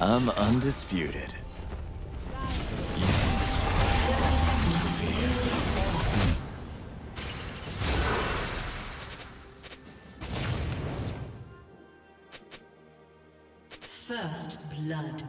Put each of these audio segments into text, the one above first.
I'm undisputed. First blood.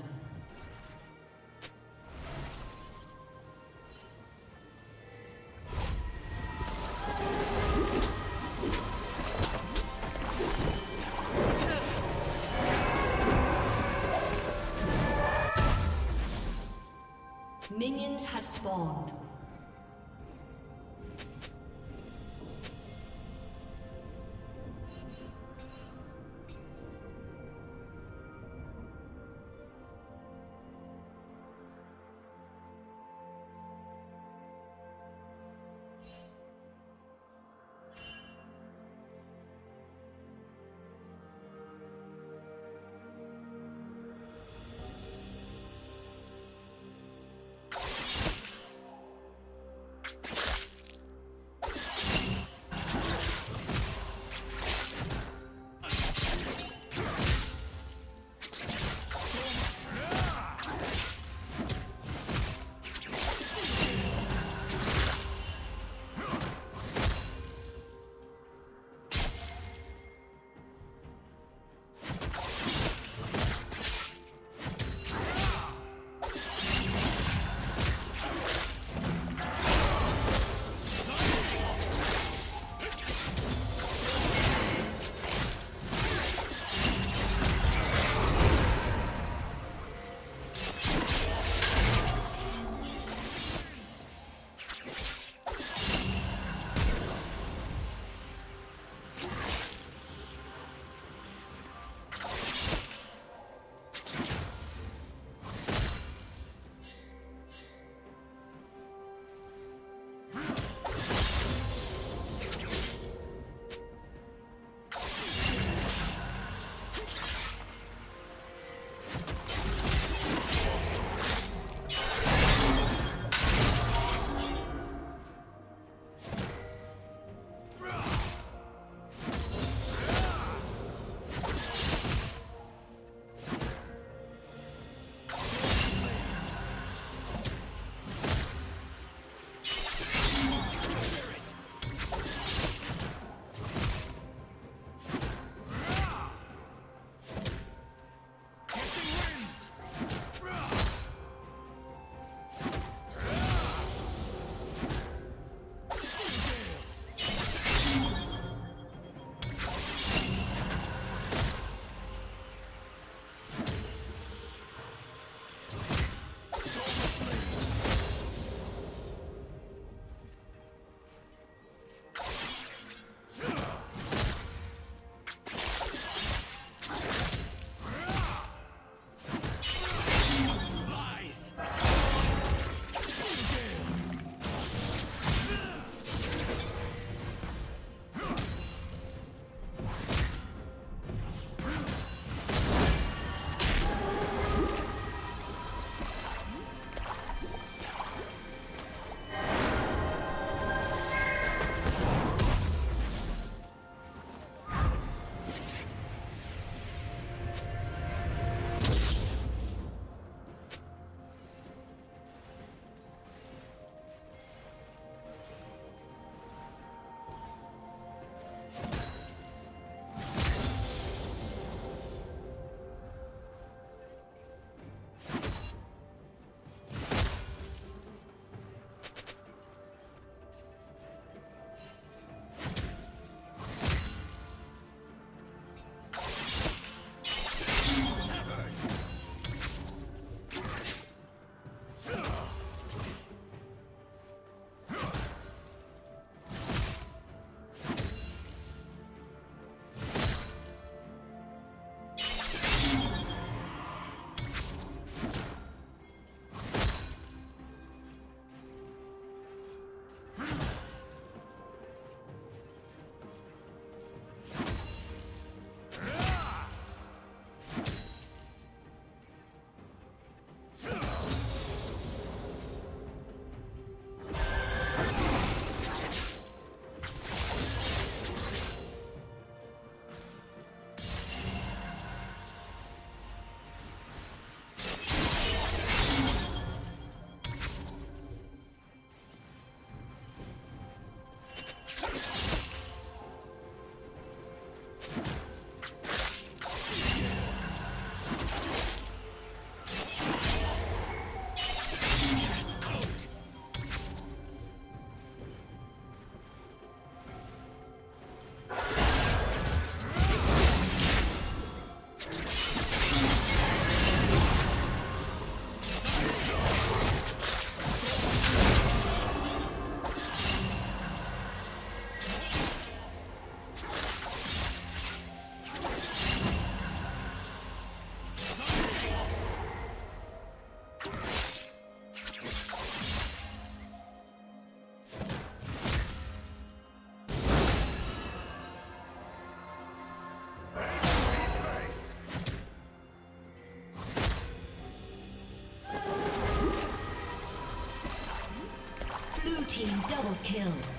Team double kill.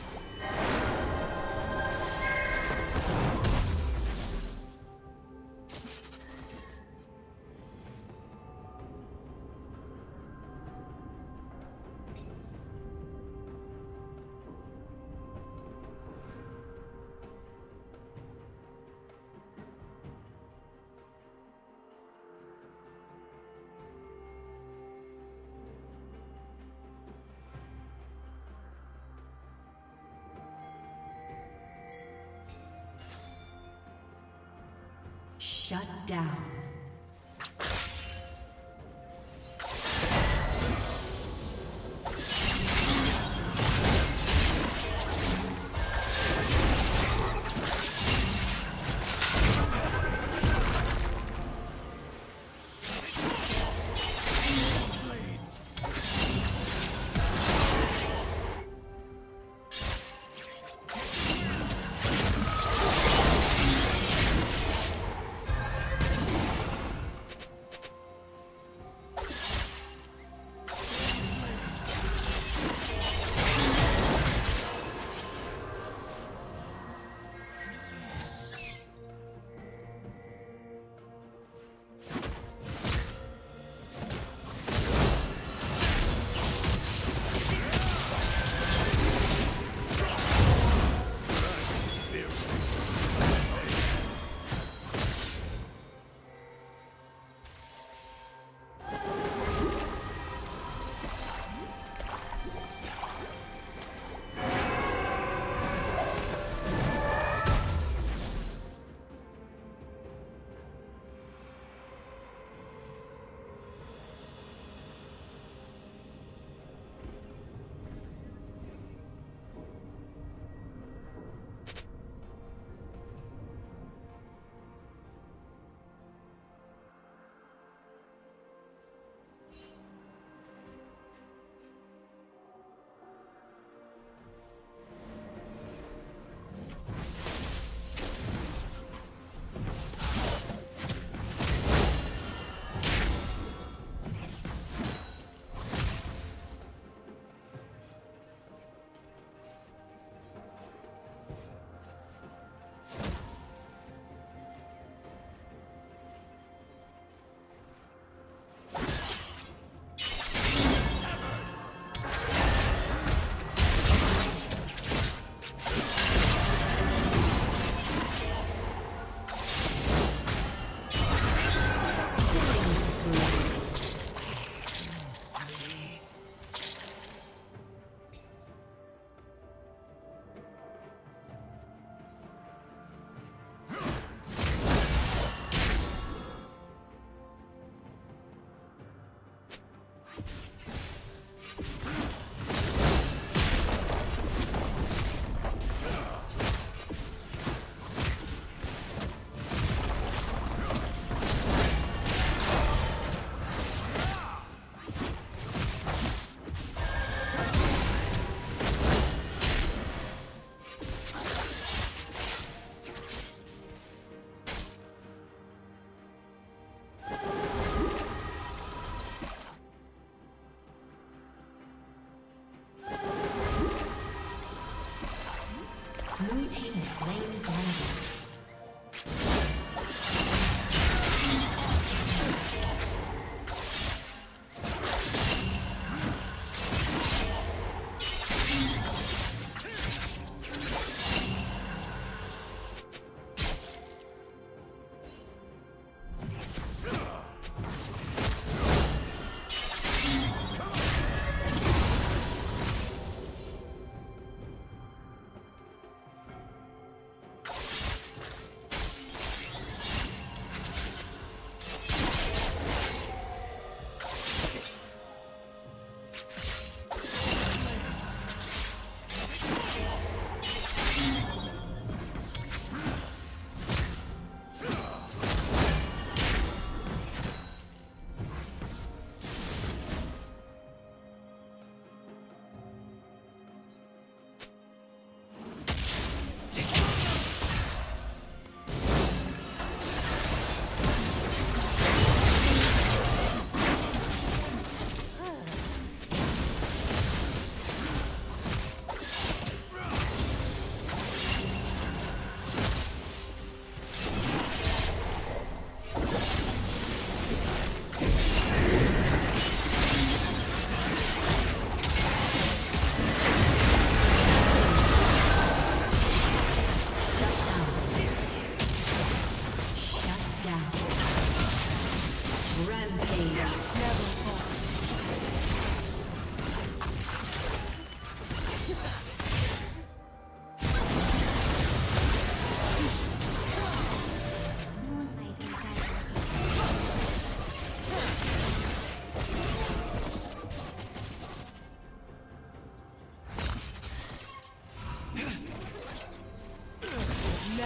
Shut down.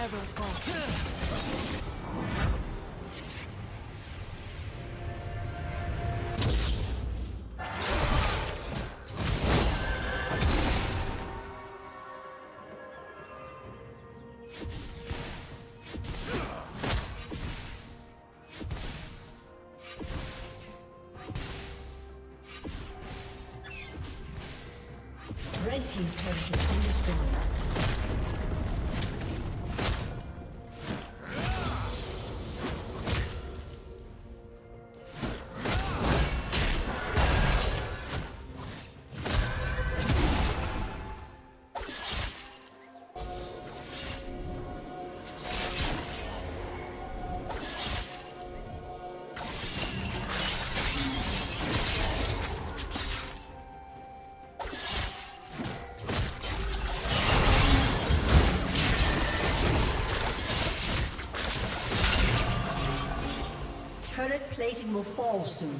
never fall. will fall soon.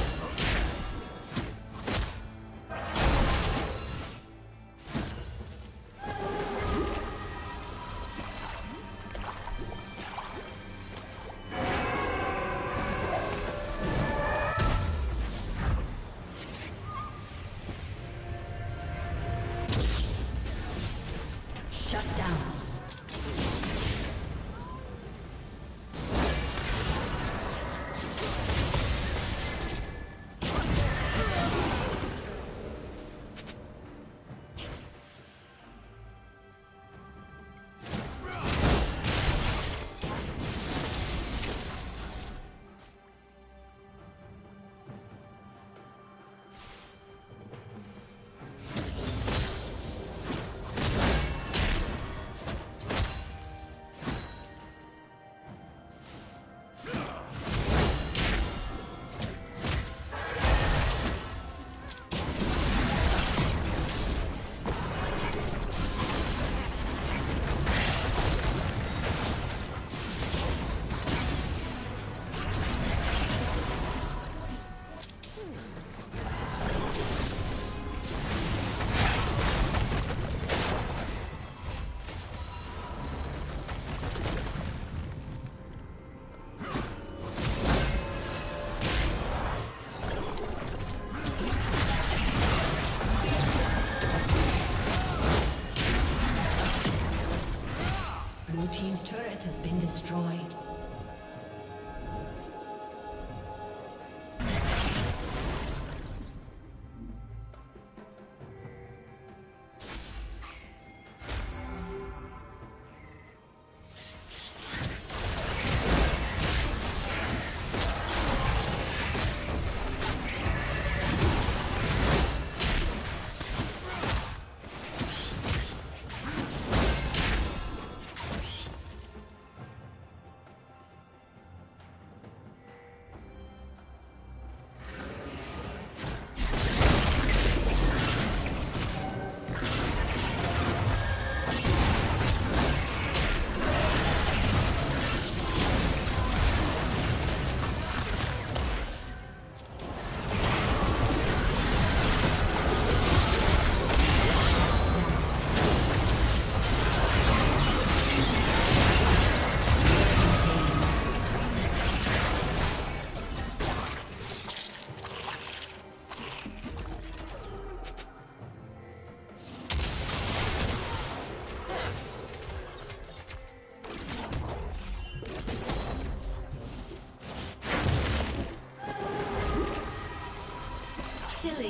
Shut down.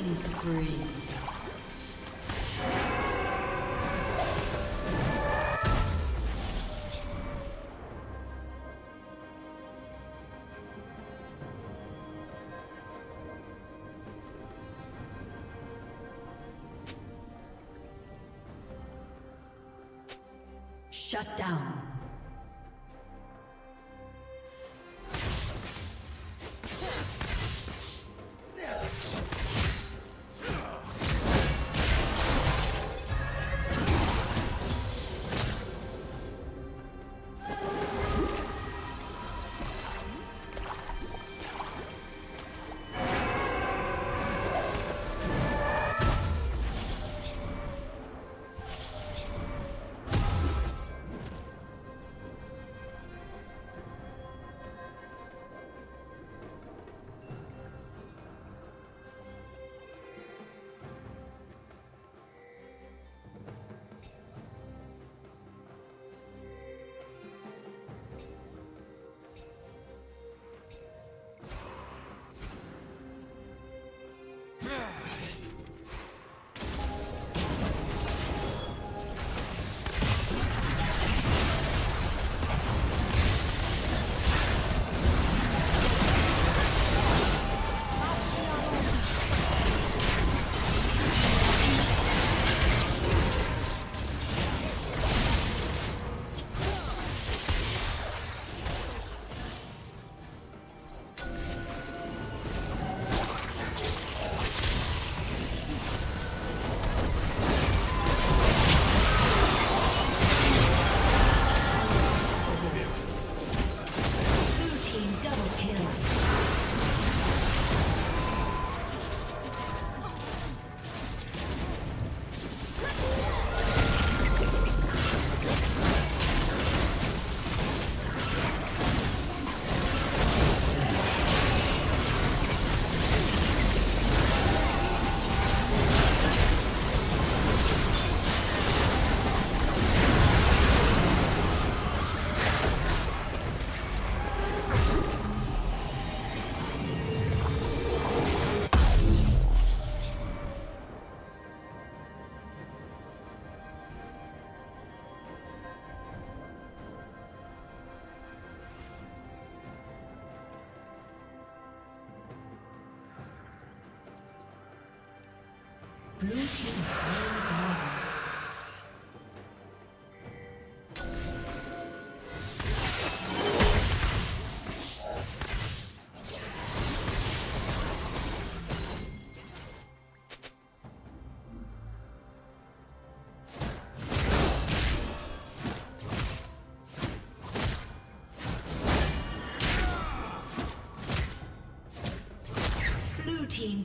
Killing spree.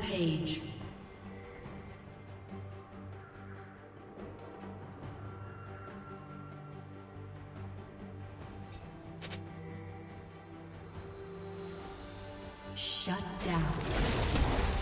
Rampage. Shut down.